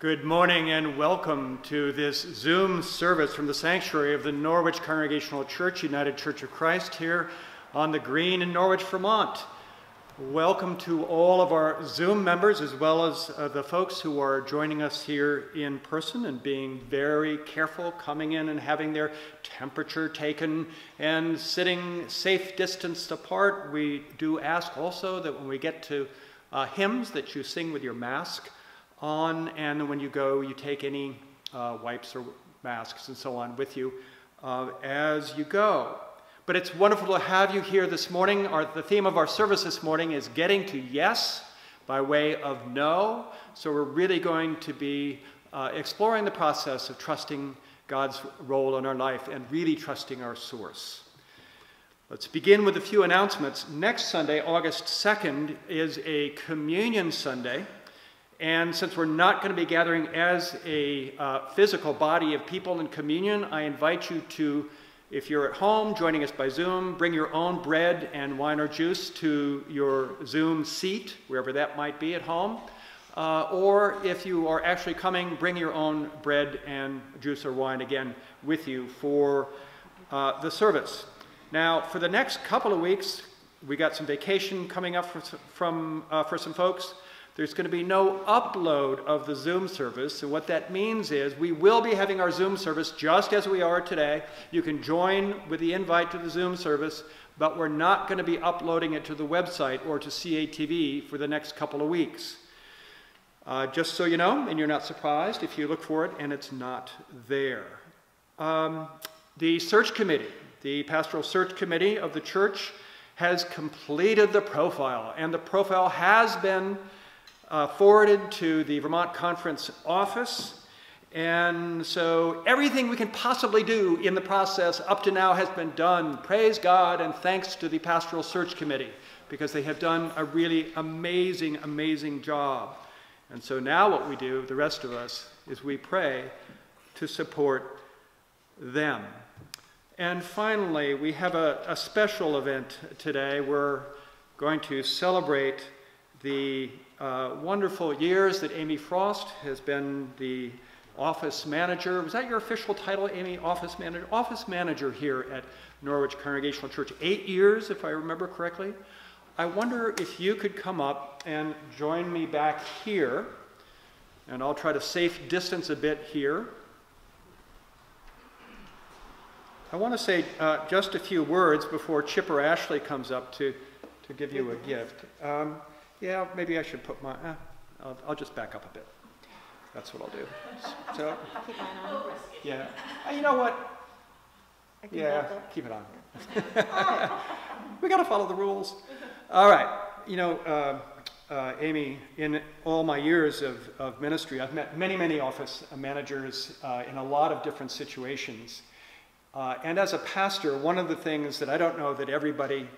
Good morning and welcome to this Zoom service from the sanctuary of the Norwich Congregational Church, United Church of Christ, here on the green in Norwich, Vermont. Welcome to all of our Zoom members as well as uh, the folks who are joining us here in person and being very careful coming in and having their temperature taken and sitting safe distanced apart. We do ask also that when we get to uh, hymns that you sing with your mask on, and when you go, you take any uh, wipes or masks and so on with you uh, as you go. But it's wonderful to have you here this morning. Our, the theme of our service this morning is getting to yes by way of no. So we're really going to be uh, exploring the process of trusting God's role in our life and really trusting our source. Let's begin with a few announcements. Next Sunday, August 2nd, is a communion Sunday. And since we're not going to be gathering as a uh, physical body of people in communion, I invite you to, if you're at home joining us by Zoom, bring your own bread and wine or juice to your Zoom seat, wherever that might be at home. Uh, or if you are actually coming, bring your own bread and juice or wine again with you for uh, the service. Now, for the next couple of weeks, we got some vacation coming up for, from, uh, for some folks. There's going to be no upload of the Zoom service. So, what that means is we will be having our Zoom service just as we are today. You can join with the invite to the Zoom service, but we're not going to be uploading it to the website or to CATV for the next couple of weeks. Uh, just so you know, and you're not surprised if you look for it and it's not there. Um, the search committee, the pastoral search committee of the church, has completed the profile, and the profile has been uh, forwarded to the Vermont Conference office. And so everything we can possibly do in the process up to now has been done. Praise God and thanks to the Pastoral Search Committee because they have done a really amazing, amazing job. And so now what we do, the rest of us, is we pray to support them. And finally, we have a, a special event today. We're going to celebrate the uh, wonderful years that Amy Frost has been the office manager. Was that your official title, Amy? Office manager? Office manager here at Norwich Congregational Church. Eight years, if I remember correctly. I wonder if you could come up and join me back here. And I'll try to safe distance a bit here. I want to say uh, just a few words before Chipper Ashley comes up to, to give you a gift. Um, yeah, maybe I should put my, uh, I'll, I'll just back up a bit. That's what I'll do. So, Keep mine on. yeah. Uh, you know what? I can Yeah, keep it on. we got to follow the rules. All right. You know, uh, uh, Amy, in all my years of, of ministry, I've met many, many office managers uh, in a lot of different situations. Uh, and as a pastor, one of the things that I don't know that everybody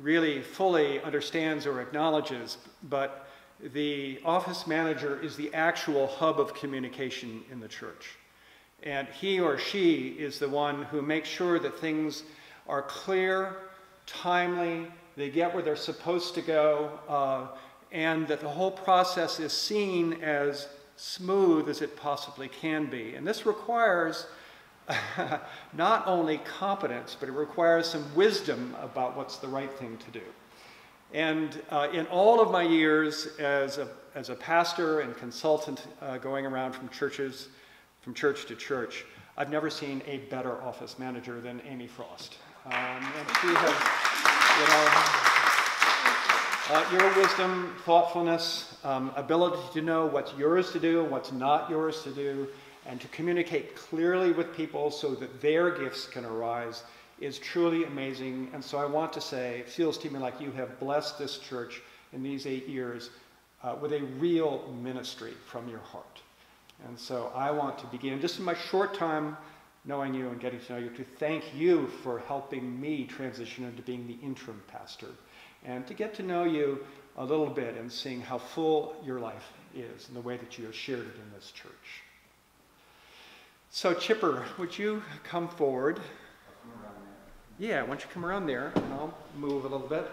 really fully understands or acknowledges, but the office manager is the actual hub of communication in the church. And he or she is the one who makes sure that things are clear, timely, they get where they're supposed to go, uh, and that the whole process is seen as smooth as it possibly can be. And this requires not only competence, but it requires some wisdom about what's the right thing to do. And uh, in all of my years as a, as a pastor and consultant uh, going around from churches, from church to church, I've never seen a better office manager than Amy Frost. Um, and she has, you know, uh, your wisdom, thoughtfulness, um, ability to know what's yours to do and what's not yours to do, and to communicate clearly with people so that their gifts can arise is truly amazing. And so I want to say, it feels to me like you have blessed this church in these eight years uh, with a real ministry from your heart. And so I want to begin, just in my short time knowing you and getting to know you, to thank you for helping me transition into being the interim pastor and to get to know you a little bit and seeing how full your life is and the way that you have shared it in this church. So, Chipper, would you come forward? Yeah, why don't you come around there and I'll move a little bit.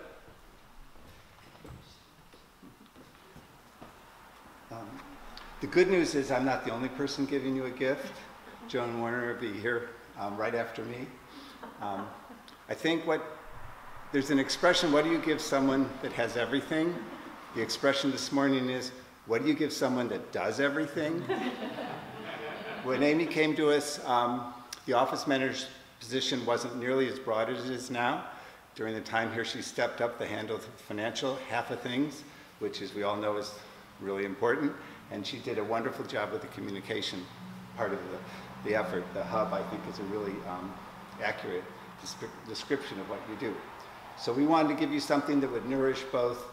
Um, The good news is I'm not the only person giving you a gift. Joan Warner will be here um, right after me. Um, I think what there's an expression, what do you give someone that has everything? The expression this morning is, what do you give someone that does everything? when Amy came to us, um, the office manager's position wasn't nearly as broad as it is now. During the time here, she stepped up to handle the financial half of things, which, as we all know, is really important. And she did a wonderful job with the communication part of the, the effort. The hub, I think, is a really um, accurate description of what you do. So we wanted to give you something that would nourish both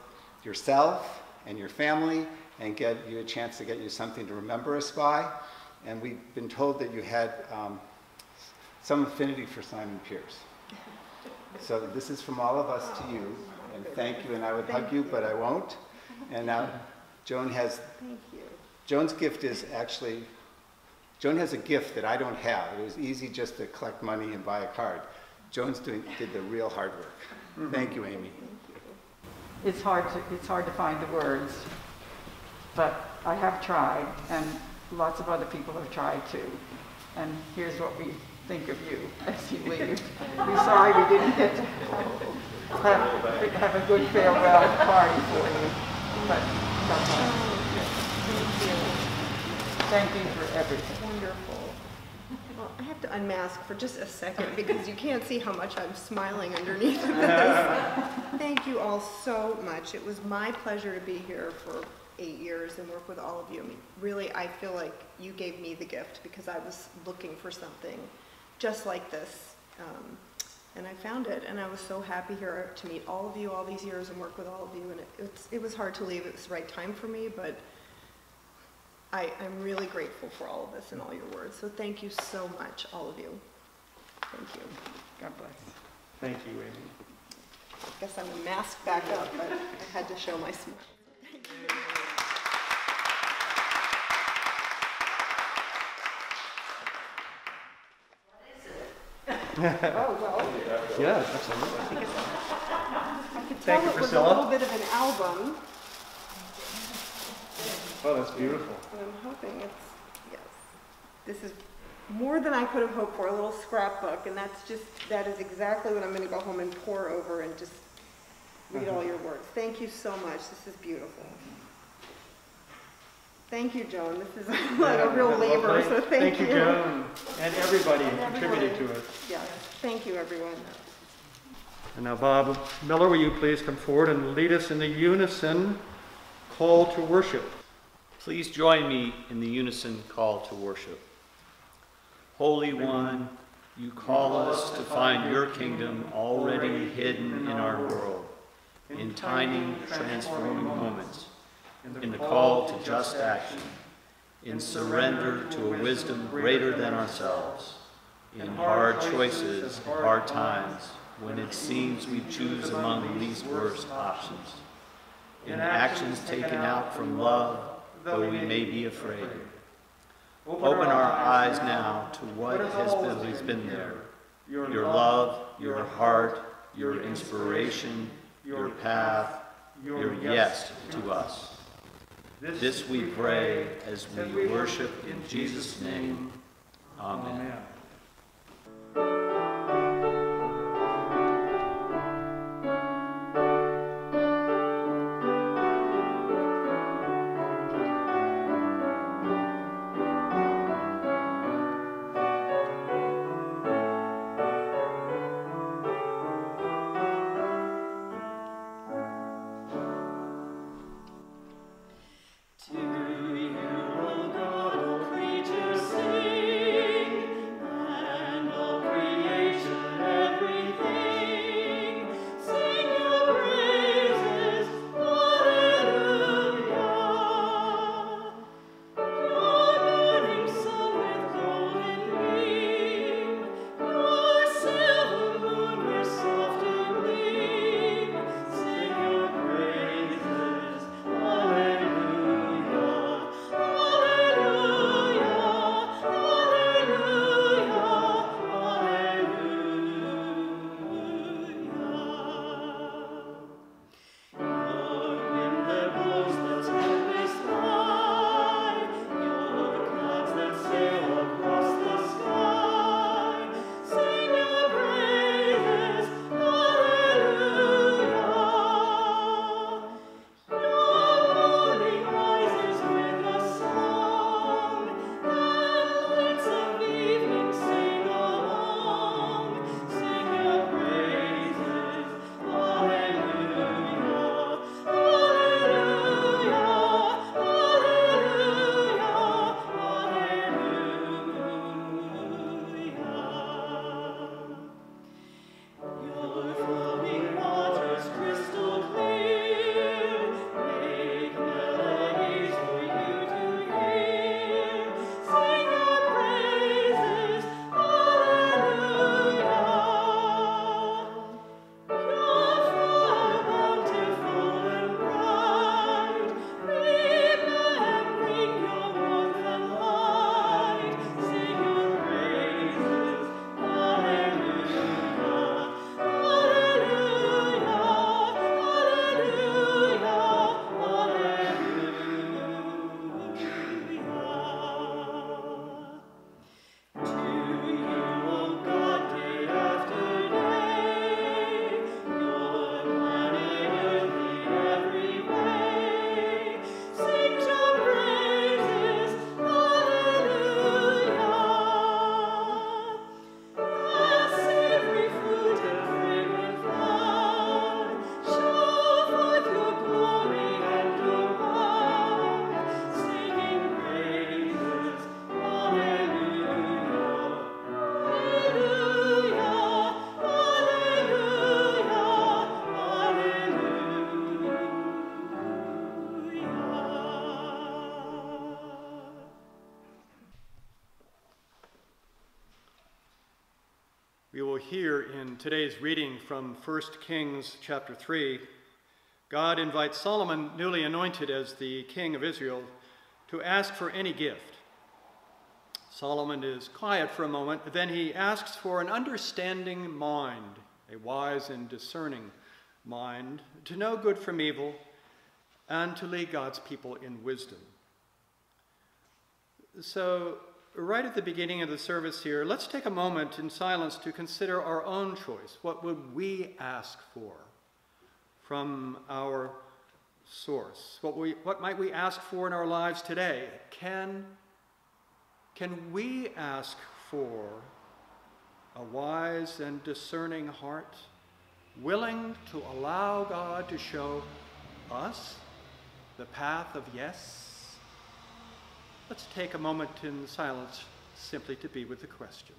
yourself and your family and get you a chance to get you something to remember us by. And we've been told that you had um, some affinity for Simon Pearce. So this is from all of us to you, and thank you, and I would hug you, but I won't. And now Joan has, Thank you. Joan's gift is actually, Joan has a gift that I don't have. It was easy just to collect money and buy a card. Joan's doing, did the real hard work. Thank you, Amy. It's hard to, it's hard to find the words, but I have tried, and lots of other people have tried too. And here's what we think of you as you leave. We're sorry we didn't get to have, have a good farewell party for you, but God bless. Thank you for everything. Wonderful. Well, I have to unmask for just a second because you can't see how much I'm smiling underneath this. Thank you all so much. It was my pleasure to be here for eight years and work with all of you. I mean, really, I feel like you gave me the gift because I was looking for something just like this. Um, and I found it, and I was so happy here to meet all of you all these years and work with all of you. And it, it's, it was hard to leave. It was the right time for me, but I, I'm really grateful for all of this and all your words. So thank you so much, all of you. Thank you. God bless. Thank you, Amy. I guess I'm a mask back up, but I had to show my smile. Oh, well, Yeah, absolutely. I could Thank tell you, it was a Priscilla. little bit of an album, Oh, that's beautiful. and I'm hoping it's, yes. This is more than I could have hoped for, a little scrapbook, and that's just, that is exactly what I'm gonna go home and pour over and just read all your words. Thank you so much, this is beautiful. Thank you, Joan, this is like a real Yeah, labor, lovely. so thank you. Thank you, Joan, and everybody who And contributed everybody. to it. Yes, thank you, everyone. And now, Bob Miller, will you please come forward and lead us in the unison call to worship? Please join me in the unison call to worship. Holy One, you call us to find your kingdom already hidden in our world, in tiny, transforming moments, in the call to just action, in surrender to a wisdom greater than ourselves, in hard choices, and hard times, when it seems we choose among the least worst options, in actions taken out from love, though we may be afraid. Open our eyes now to what has always been there. Your love, your heart, your inspiration, your path, your yes to us. This we pray as we worship in Jesus' name. Amen. To today's reading from 1 Kings chapter 3, God invites Solomon, newly anointed as the king of Israel, to ask for any gift. Solomon is quiet for a moment, then he asks for an understanding mind, a wise and discerning mind, to know good from evil and to lead God's people in wisdom. So, right at the beginning of the service here, let's take a moment in silence to consider our own choice. What would we ask for from our source? What, we, what might we ask for in our lives today? Can, can we ask for a wise and discerning heart, willing to allow God to show us the path of yes? Let's take a moment in silence simply to be with the question.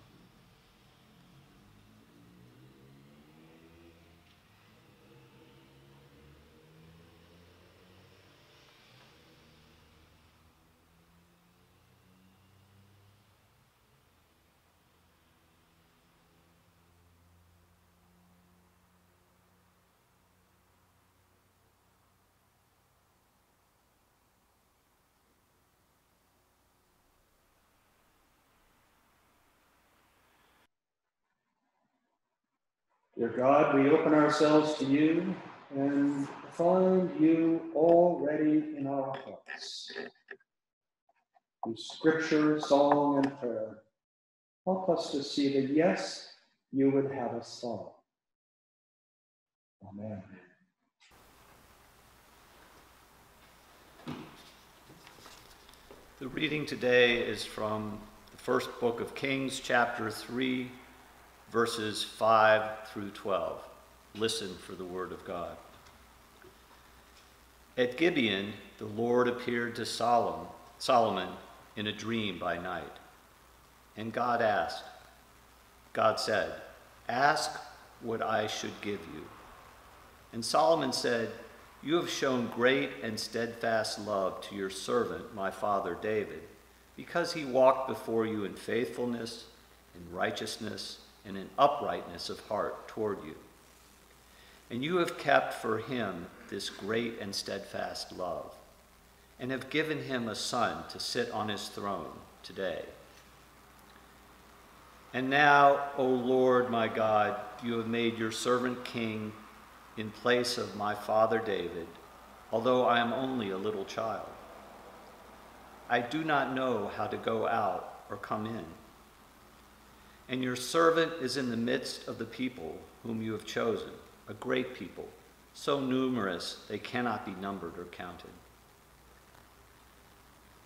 Dear God, we open ourselves to you and find you already in our hearts. Through scripture, song, and prayer, help us to see that, yes you would have us follow. Amen. The reading today is from the first book of Kings, chapter 3, verses 5 through 12. Listen for the word of God. At Gibeon, the Lord appeared to Solomon, Solomon in a dream by night. And God asked, God said, Ask what I should give you. And Solomon said, You have shown great and steadfast love to your servant, my father David, because he walked before you in faithfulness, in righteousness, and in uprightness of heart toward you. And you have kept for him this great and steadfast love, and have given him a son to sit on his throne today. And now, O Lord my God, you have made your servant king in place of my father David, although I am only a little child. I do not know how to go out or come in and your servant is in the midst of the people whom you have chosen, a great people, so numerous they cannot be numbered or counted.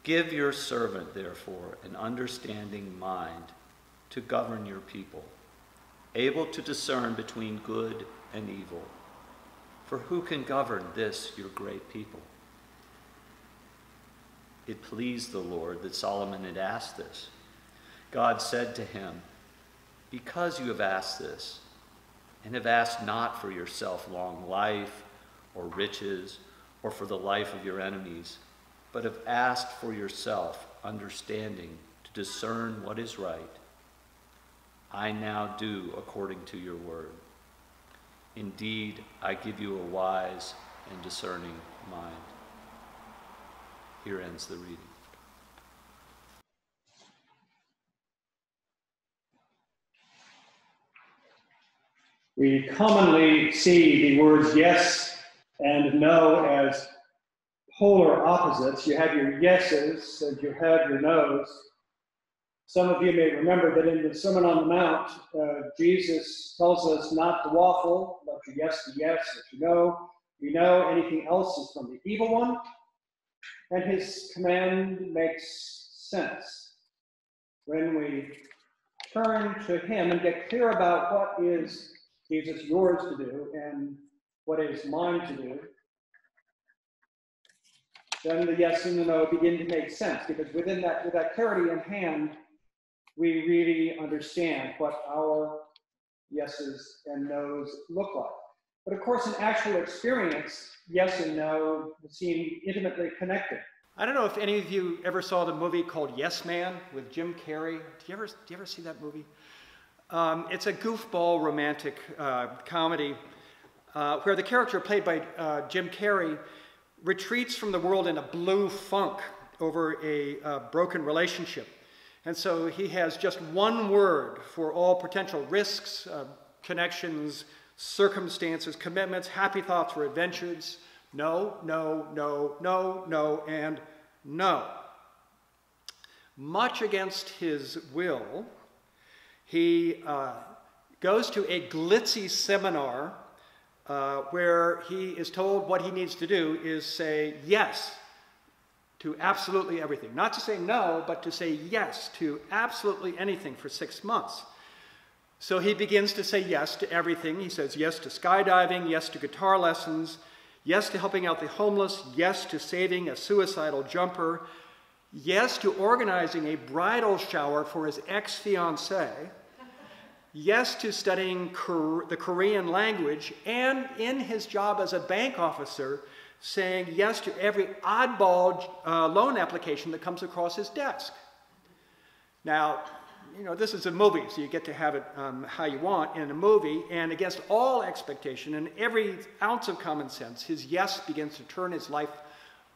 Give your servant, therefore, an understanding mind to govern your people, able to discern between good and evil. For who can govern this, your great people? It pleased the Lord that Solomon had asked this. God said to him, because you have asked this, and have asked not for yourself long life, or riches, or for the life of your enemies, but have asked for yourself understanding to discern what is right, I now do according to your word. Indeed, I give you a wise and discerning mind. Here ends the reading. We commonly see the words yes and no as polar opposites. You have your yeses and you have your no's. Some of you may remember that in the Sermon on the Mount, uh, Jesus tells us not to waffle, let your yes be yes, let your no be no. Anything else is from the evil one. And his command makes sense. When we turn to him and get clear about what is Jesus yours to do and what is mine to do, then the yes and the no begin to make sense because within that, with that clarity in hand, we really understand what our yeses and nos look like. But of course, in actual experience, yes and no seem intimately connected. I don't know if any of you ever saw the movie called Yes Man with Jim Carrey. Do you ever, do you ever see that movie? Um, it's a goofball romantic uh, comedy uh, where the character played by uh, Jim Carrey retreats from the world in a blue funk over a uh, broken relationship. And so he has just one word for all potential risks, uh, connections, circumstances, commitments, happy thoughts, or adventures. No, no, no, no, no, and no. Much against his will, he uh, goes to a glitzy seminar uh, where he is told what he needs to do is say yes to absolutely everything. Not to say no, but to say yes to absolutely anything for six months. So he begins to say yes to everything. He says yes to skydiving, yes to guitar lessons, yes to helping out the homeless, yes to saving a suicidal jumper, yes to organizing a bridal shower for his ex fiancee, yes to studying the Korean language, and in his job as a bank officer, saying yes to every oddball uh, loan application that comes across his desk. Now, you know, this is a movie, so you get to have it um, how you want in a movie, and against all expectation and every ounce of common sense, his yes begins to turn his life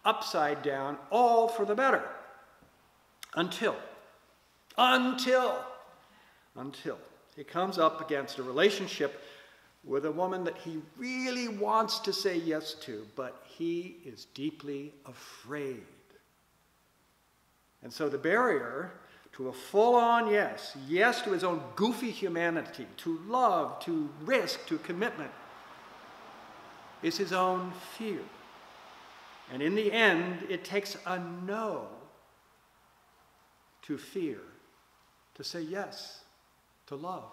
upside down, all for the better. Until, until, until he comes up against a relationship with a woman that he really wants to say yes to, but he is deeply afraid. And so the barrier to a full on yes, yes to his own goofy humanity, to love, to risk, to commitment, is his own fear. And in the end, it takes a no to fear, to say yes, to love.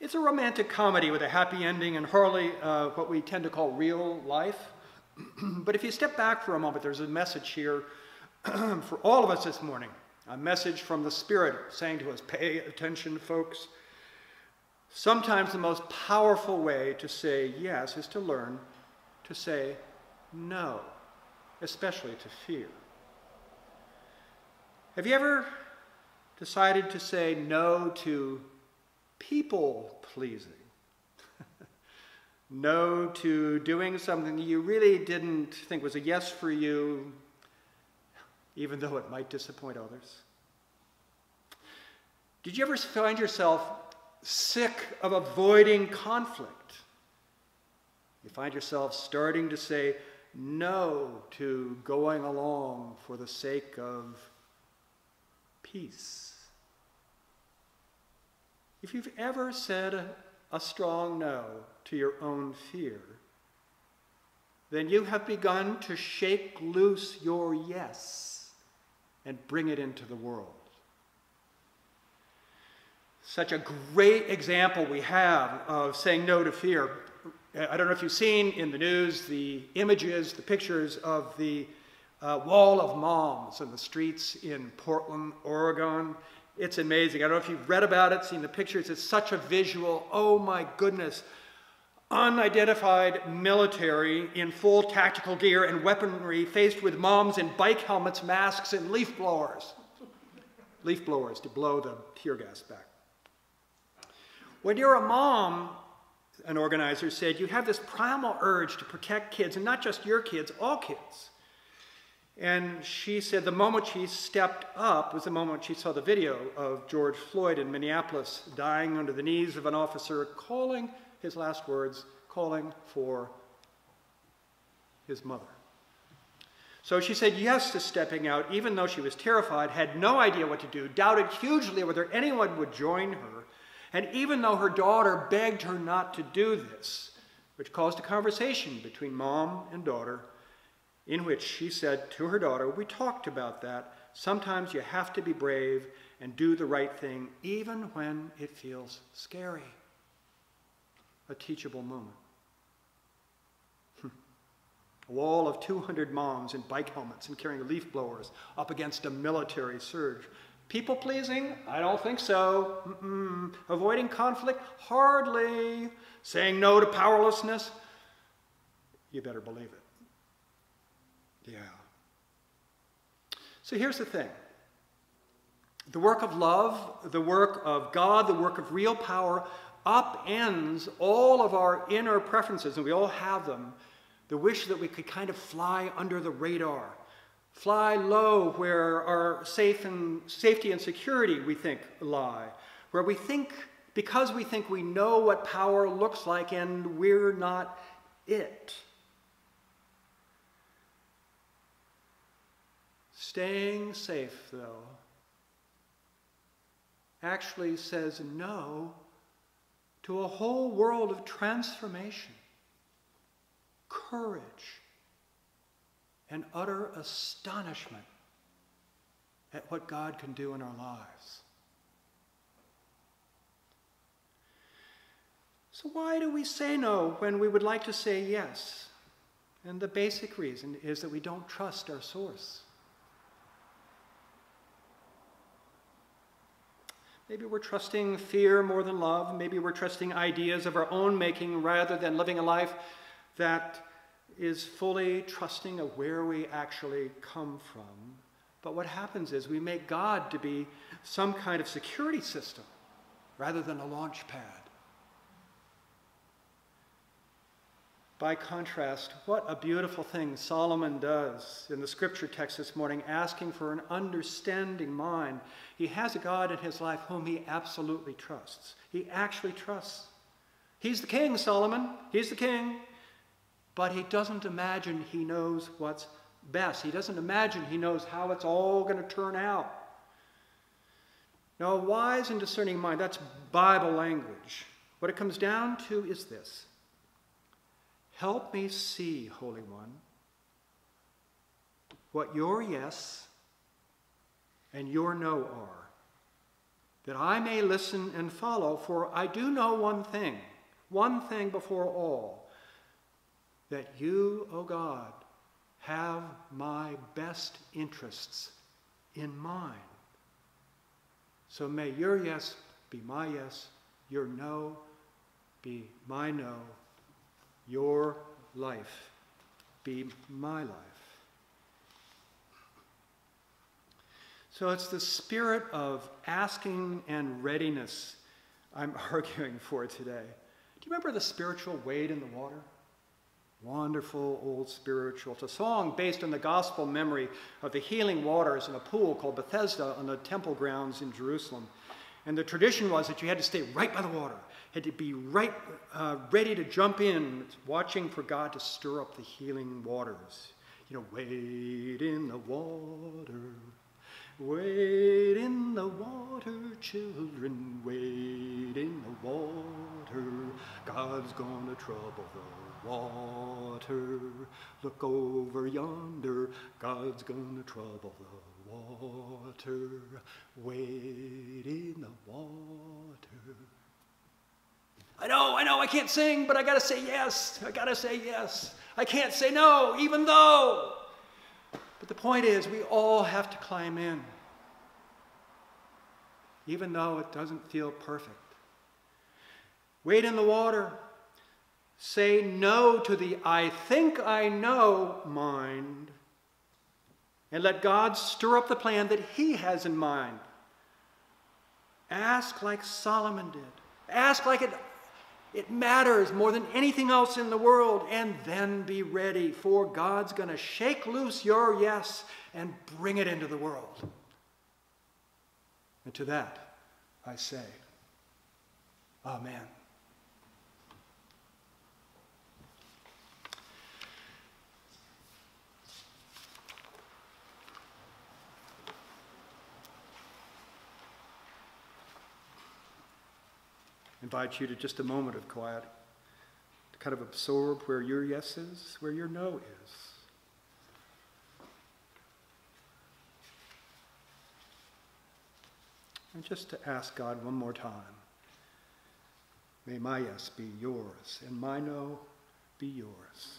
It's a romantic comedy with a happy ending and hardly uh, what we tend to call real life. but if you step back for a moment, there's a message here for all of us this morning. A message from the Spirit saying to us, pay attention, folks. Sometimes the most powerful way to say yes is to learn to say no, especially to fear. Have you ever decided to say no to people pleasing. no to doing something you really didn't think was a yes for you, even though it might disappoint others. Did you ever find yourself sick of avoiding conflict? You find yourself starting to say no to going along for the sake of peace. If you've ever said a, strong no to your own fear, then you have begun to shake loose your yes and bring it into the world. Such a great example we have of saying no to fear. I don't know if you've seen in the news the images, the pictures of the uh, wall of moms in the streets in Portland, Oregon. It's amazing. I don't know if you've read about it, seen the pictures. It's such a visual. Oh my goodness. Unidentified military in full tactical gear and weaponry faced with moms in bike helmets, masks, and leaf blowers. leaf blowers to blow the tear gas back. When you're a mom, an organizer said, you have this primal urge to protect kids, and not just your kids, all kids. And she said the moment she stepped up was the moment she saw the video of George Floyd in Minneapolis dying under the knees of an officer, calling his last words, calling for his mother. So she said yes to stepping out, even though she was terrified, had no idea what to do, doubted hugely whether anyone would join her, and even though her daughter begged her not to do this, which caused a conversation between mom and daughter in which she said to her daughter, We talked about that. Sometimes you have to be brave and do the right thing, even when it feels scary. A teachable moment. Hmm. A wall of 200 moms in bike helmets and carrying leaf blowers up against a military surge. People pleasing? I don't think so. Mm-mm. Avoiding conflict? Hardly. Saying no to powerlessness? You better believe it. Yeah. So here's the thing The work of love, the work of God, the work of real power upends all of our inner preferences, and we all have them. The wish that we could kind of fly under the radar, fly low where our safe and safety and security we think lie, where we think because we think we know what power looks like and we're not it. Staying safe, though, actually says no to a whole world of transformation, courage, and utter astonishment at what God can do in our lives. So, why do we say no when we would like to say yes? And the basic reason is that we don't trust our source. Maybe we're trusting fear more than love. Maybe we're trusting ideas of our own making rather than living a life that is fully trusting of where we actually come from. But what happens is we make God to be some kind of security system rather than a launch pad. By contrast, what a beautiful thing Solomon does in the scripture text this morning, asking for an understanding mind. He has a God in his life whom he absolutely trusts. He actually trusts. He's the king, Solomon. He's the king. But he doesn't imagine he knows what's best. He doesn't imagine he knows how it's all going to turn out. Now, a wise and discerning mind, that's Bible language. What it comes down to is this Help me see, Holy One, what your yes and your no are, that I may listen and follow, for I do know one thing, one thing before all, that you, O God, have my best interests in mind. So may your yes be my yes, your no be my no, your life be my life. So it's the spirit of asking and readiness I'm arguing for today. Do you remember the spiritual wade in the water? Wonderful old spiritual. It's a song based on the gospel memory of the healing waters in a pool called Bethesda on the temple grounds in Jerusalem. And the tradition was that you had to stay right by the water, had to be right uh, ready to jump in, watching for God to stir up the healing waters. You know, wade in the water, wade in the water, children, wade in the water. God's gonna trouble the water. Look over yonder, God's gonna trouble the water, wade in the water. I know, I know, I can't sing, but I gotta say yes. I gotta say yes. I can't say no, even though. But the point is, we all have to climb in, even though it doesn't feel perfect. Wade in the water. Say no to the I think I know mind and let God stir up the plan that He has in mind. Ask like Solomon did. Ask like it, it matters more than anything else in the world, and then be ready, for God's going to shake loose your yes and bring it into the world. And to that, I say, Amen. Invite you to just a moment of quiet to kind of absorb where your yes is, where your no is. And just to ask God one more time may my yes be yours and my no be yours.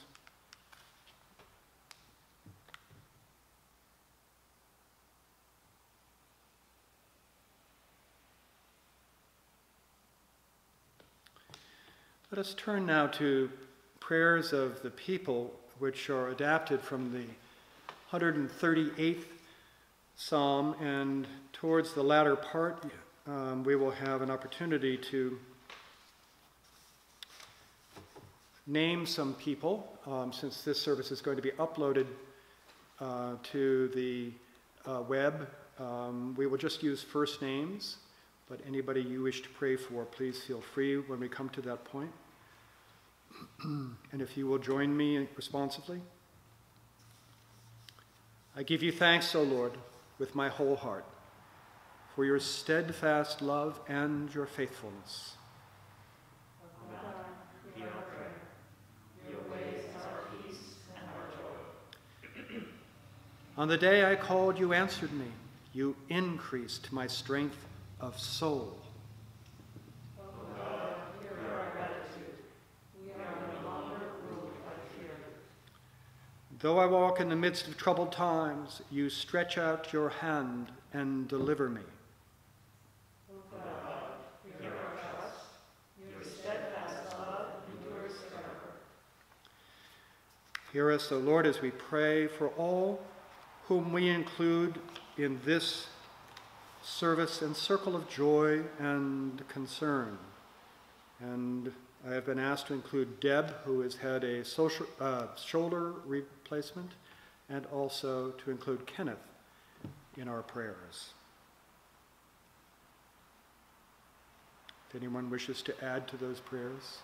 Let us turn now to prayers of the people, which are adapted from the 138th Psalm and towards the latter part, um, we will have an opportunity to name some people, um, since this service is going to be uploaded uh, to the uh, web. Um, we will just use first names, but anybody you wish to pray for, please feel free when we come to that point. And if you will join me responsively. I give you thanks, O Lord, with my whole heart, for your steadfast love and your faithfulness. On the day I called, you answered me. You increased my strength of soul. Though I walk in the midst of troubled times, you stretch out your hand and deliver me. Hear us, O Lord, as we pray for all whom we include in this service and circle of joy and concern. And I have been asked to include Deb, who has had a social, uh, shoulder replacement, and also to include Kenneth in our prayers. If anyone wishes to add to those prayers,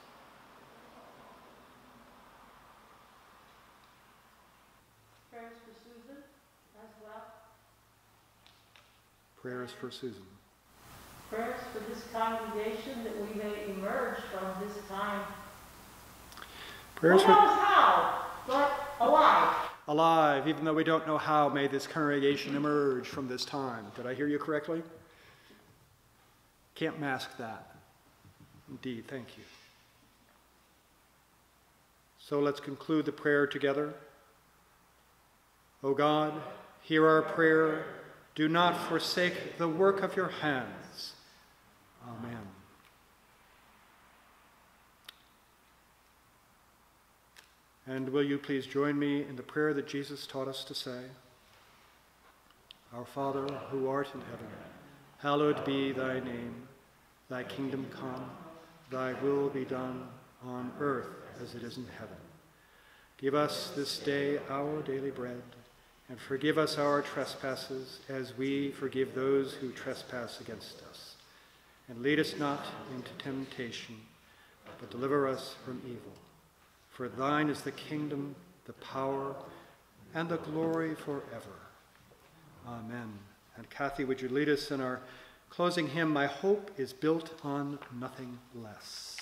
Prayers for Susan as well. prayers for Susan. Congregation that we may emerge from this time. Prayers Who for knows how, but alive. alive, even though we don't know how, may this congregation emerge from this time. Did I hear you correctly? Can't mask that. Indeed, thank you. So let's conclude the prayer together. O God, hear our prayer. Do not forsake the work of your hands. Amen. And will you please join me in the prayer that Jesus taught us to say? Our Father, who art in heaven, hallowed be thy name. Thy kingdom come, thy will be done on earth as it is in heaven. Give us this day our daily bread, and forgive us our trespasses as we forgive those who trespass against us. And lead us not into temptation, but deliver us from evil. For thine is the kingdom, the power, and the glory forever. Amen. And Kathy, would you lead us in our closing hymn, My Hope is Built on Nothing Less?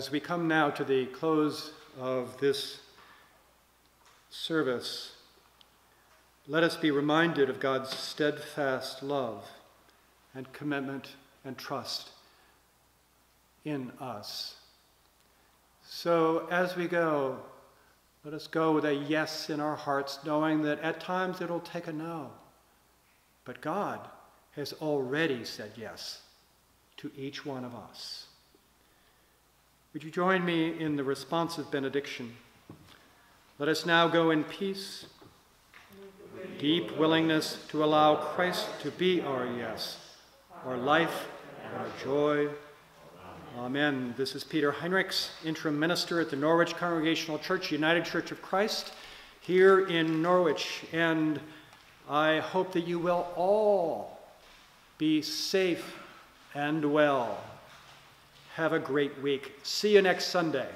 As we come now to the close of this service, let us be reminded of God's steadfast love and commitment and trust in us. So as we go, let us go with a yes in our hearts, knowing that at times it'll take a no. But God has already said yes to each one of us. Would you join me in the responsive benediction? Let us now go in peace, deep willingness to allow Christ to be our yes, our life, our joy. Amen. This is Peter Heinrichs, interim minister at the Norwich Congregational Church, United Church of Christ, here in Norwich. And I hope that you will all be safe and well. Have a great week. See you next Sunday.